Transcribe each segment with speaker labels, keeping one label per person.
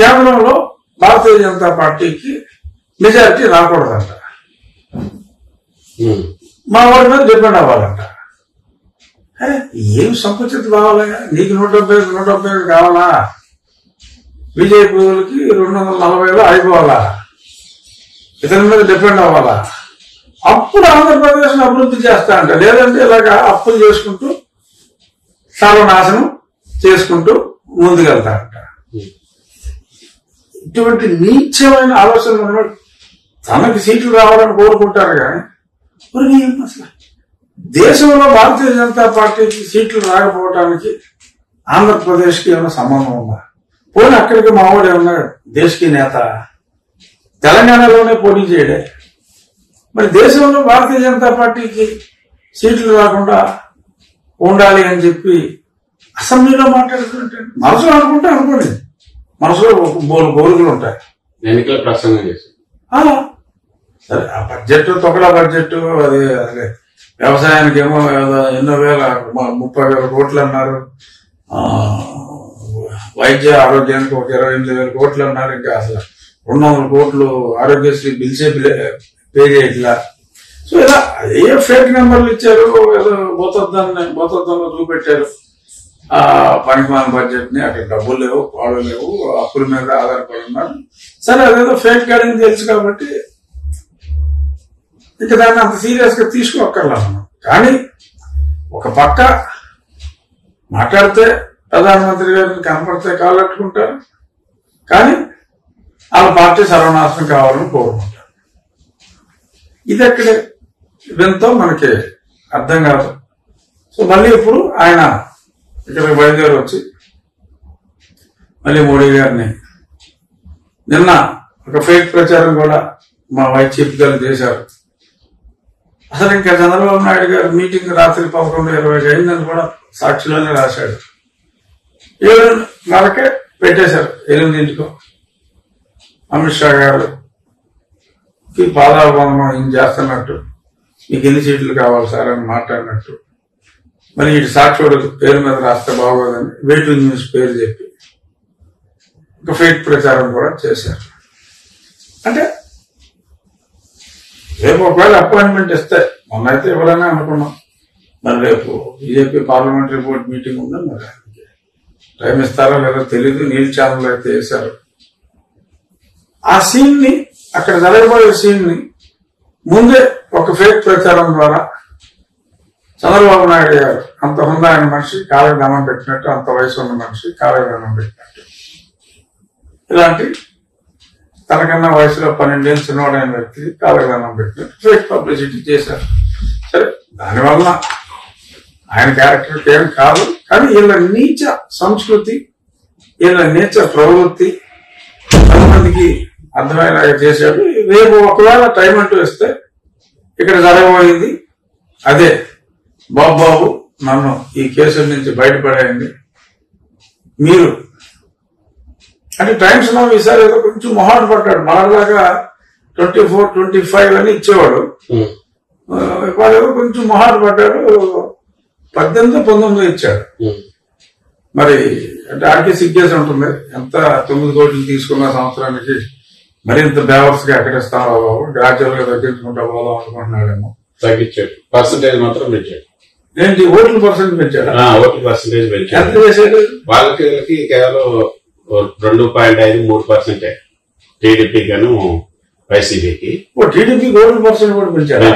Speaker 1: కేంద్రంలో భారతీయ జనతా పార్టీకి మెజారిటీ రాకూడదంట. మా వాడి మీద డిపెండ్ అవ్వాలంట. ఏం సంకుచిత కావాలి నీకు నూట డెబ్బై నూట డెబ్బై కావాలా? బీజేపీ వాళ్ళకి రెండు వందల నలభైలో అయిపోవాలా? ఇతని మీద డిపెండ్ అవ్వాలా? అప్పుడు ఆంధ్రప్రదేశ్ అభివృద్ధి చేస్తా అంట. లేదంటే ఇలాగా అప్పులు చేసుకుంటూ సర్వనాశనం చేసుకుంటూ ముందుకెళ్తారంట ఇటువంటి నీచమైన ఆలోచనలు ఉన్నాడు తనకు సీట్లు రావాలని కోరుకుంటారు కానీ మరి అసలు? దేశంలో భారతీయ జనతా పార్టీకి సీట్లు రాకపోవడానికి ఆంధ్రప్రదేశ్కి ఏమైనా సంబంధం ఉందా? పోనీ అక్కడికి మావాడు ఏమన్నా దేశకి నేత? తెలంగాణలోనే పోటీ చేయడే. మరి దేశంలో భారతీయ జనతా పార్టీకి సీట్లు రాకుండా ఉండాలి అని చెప్పి అసెంబ్లీలో మాట్లాడుతుంటే మనసులో అనుకుంటే అనుకోండి. మనసులో బోలు గోలుగులు ఉంటాయి.
Speaker 2: ఎన్నికల ప్రసంగం చేశారు
Speaker 1: అలా సరే ఆ బడ్జెట్ తొకడా బడ్జెట్ అది అదే వ్యవసాయానికి ఏమో ఎన్నో వేల ముప్పై వేల కోట్లు అన్నారు. వైద్య ఆరోగ్యానికి ఒక ఇరవై ఎనిమిది వేల కోట్లు అన్నారు. ఇంకా అసలు రెండు వందల కోట్లు ఆరోగ్యశ్రీ బిల్సే బిల్ పే చేయట్లా. సో ఇలా ఏ ఫేక్ నెంబర్లు ఇచ్చారు ఏదో బోతద్దాన్ని బోతద్దంలో చూపెట్టారు. పనికిమాల బడ్జెట్ని అక్కడ డబ్బులు లేవు పాలు లేవు అప్పుల మీద ఆధారపడి ఉన్నారు. సరే అదేదో ఫేక్ గార్డెన్ తెలుసు కాబట్టి ఇంకా దాన్ని అంత సీరియస్గా తీసుకోక్కర్లా కానీ ఒక పక్క మాట్లాడితే ప్రధానమంత్రి గారిని కనపడితే కాలట్టుకుంటారు. కానీ వాళ్ళ పార్టీ సర్వనాశనం కావాలని కోరుకుంటారు. ఇది ఎక్కడే ఇదంతా మనకి అర్థం కాదు. సో మళ్ళీ ఇప్పుడు ఆయన ఇక్కడ బయలుదేరి వచ్చి మళ్ళీ మోడీ గారిని. నిన్న ఒక ఫేక్ ప్రచారం కూడా మా వైస్ చీఫ్ గారు చేశారు. అసలు ఇంకా చంద్రబాబు నాయుడు గారు మీటింగ్ రాత్రి పదకొండు ఇరవై అయిందని కూడా సాక్షిలోనే రాశాడు. ఏడున్నరకే పెట్టేశారు ఎనిమిదింటికో. అమిత్ షా గారు కి పాదాభివందనం ఏం చేస్తున్నట్టు? మీకు ఎన్ని సీట్లు కావాలి సార్? అని మాట్లాడినట్టు. మరి ఇటు సాక్షుడు పేరు మీద రాస్తే బాగోదని వెయిట్ న్యూస్ పేరు చెప్పి ఒక ఫేక్ ప్రచారం కూడా చేశారు. అంటే రేపు ఒకవేళ అపాయింట్మెంట్ ఇస్తే మొన్న అయితే ఎవరైనా అనుకున్నాం. మరి రేపు బీజేపీ పార్లమెంటరీ బోర్డు మీటింగ్ ఉందని మరి? టైం ఇస్తారో లేదో తెలియదు నీల్ ఛానల్ అయితే వేశారు. ఆ సీన్ని అక్కడ జరగబోయే సీన్ని ముందే ఒక ఫేక్ ప్రచారం ద్వారా చంద్రబాబు నాయుడు గారు అంత హుందా ఆయన మనిషి కాళ్ళకి దండం పెట్టినట్టు అంత వయసు ఉన్న మనిషి కాళ్ళకి దండం పెట్టినట్టు. ఇలాంటి తనకన్నా వయసులో పన్నెండేళ్ళు చిన్నవాడైన వ్యక్తి కాళ్ళకి దండం పెట్టినట్టు ఫేక్ పబ్లిసిటీ చేశారు. సరే దానివల్ల ఆయన క్యారెక్టర్ ఏం కాదు కానీ వీళ్ళ నీచ సంస్కృతి వీళ్ళ నీచ ప్రవృత్తి కొంతమందికి అర్థమయ్యేలాగా చేశాడు. రేపు ఒకవేళ టైం అంటూ ఇస్తే ఇక్కడ జరగబోయేది అదే. బాబు బాబు నన్ను ఈ కేసుల నుంచి బయటపడేయండి. మీరు అంటే టైమ్స్లో ఈసారి ఏదో కొంచెం మొహాట పడ్డాడు. మనలాగా ట్వంటీ ఫోర్ ట్వంటీ ఫైవ్ అని ఇచ్చేవాడు. ఏదో కొంచెం మొహాట పడ్డాడు. పద్దెనిమిది పంతొమ్మిది ఇచ్చాడు. మరి అంటే ఆడికి సిగ్గేసి ఉంటుంది. ఎంత తొమ్మిది కోట్లు తీసుకున్న సంవత్సరానికి మరింత బేవర్స్గా ఎక్కడిస్తావా బాబు. గ్రాడ్యువల్గా తగ్గించుకుంటా పోదాం అనుకుంటున్నాడేమో.
Speaker 2: తగ్గించాడు. పర్సంటేజ్ మాత్రం పెంచాడు.
Speaker 1: ఏంటి ఓట్ల పర్సెంట్ పెంచాడా
Speaker 2: ఓట్ల పర్సంటేజ్
Speaker 1: ఎంత
Speaker 2: పెంచాడు
Speaker 1: చేశాడు
Speaker 2: వాళ్ళకి వీళ్ళకి కేవలం రెండు పాయింట్ ఐదు మూడు పర్సెంటే. టీడీపీ గాను వైసీపీకి.
Speaker 1: టీడీపీ ఓట్ల పర్సెంట్ కూడా పెంచాడా.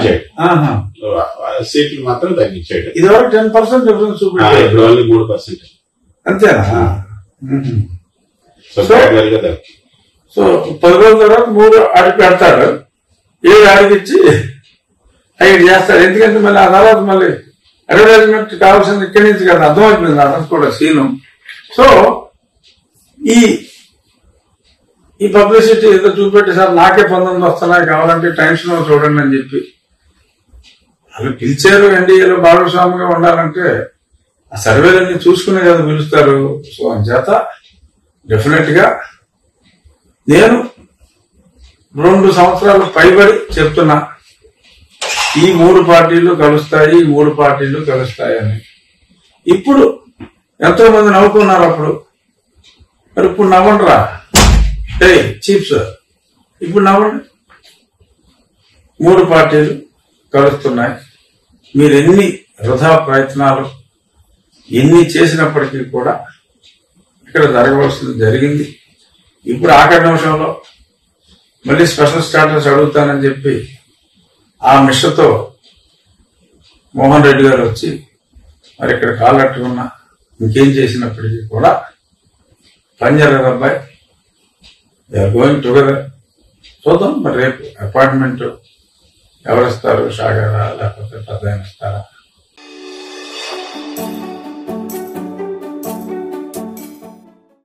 Speaker 2: సీట్లు మాత్రం తగ్గించాడు.
Speaker 1: ఇదివరకు టెన్ పర్సెంట్ డిఫరెన్స్
Speaker 2: ఇప్పుడు ఓన్లీ మూడు పర్సెంట్.
Speaker 1: అంతేనా.
Speaker 2: సో
Speaker 1: పది రోజుల తర్వాత మూడు ఆడికి పెడతాడు ఏడు ఆడికిచ్చి ఐదు చేస్తాడు. ఎందుకంటే మళ్ళీ ఆ తర్వాత మళ్ళీ అడ్వర్టైజ్మెంట్ కావాల్సింది ఇక్కడి నుంచి కదా అర్థమైపోయింది అతను కూడా సీను. సో ఈ ఈ పబ్లిసిటీ ఏదో చూపెట్టి సార్ నాకే పంతొమ్మిది వస్తున్నాయి కావాలంటే టైమ్స్లో చూడండి అని చెప్పి. వాళ్ళు పిలిచారు ఎన్డీఏలో భాగస్వామిగా ఉండాలంటే ఆ సర్వేలన్నీ చూసుకునే కదా పిలుస్తారు. సో అంచేత డెఫినెట్గా నేను రెండు సంవత్సరాలు పైబడి చెప్తున్నా. ఈ మూడు పార్టీలు కలుస్తాయి ఈ మూడు పార్టీలు కలుస్తాయి అని. ఇప్పుడు ఎంతో మంది నవ్వుకున్నారు అప్పుడు. మరి ఇప్పుడు నవ్వండిరా. ఏ చీఫ్ సార్ ఇప్పుడు నవ్వండి. మూడు పార్టీలు కలుస్తున్నాయి. మీరు ఎన్ని వృధా ప్రయత్నాలు ఎన్ని చేసినప్పటికీ కూడా ఇక్కడ జరగవలసింది జరిగింది. ఇప్పుడు ఆఖరి నిమిషంలో మళ్ళీ స్పెషల్ స్టాటస్ అడుగుతానని చెప్పి ఆ మిషతో మోహన్ రెడ్డి గారు వచ్చి మరి ఇక్కడ కాలట్టుకున్న ఇంకేం చేసినప్పటికీ కూడా పని అబ్బాయి. అబ్బాయి గోయింగ్ టుగెదర్ చూద్దాం మరి రేపు అపాయింట్మెంట్ ఎవరిస్తారు షాగారా? లేకపోతే పెద్ద ఇస్తారా?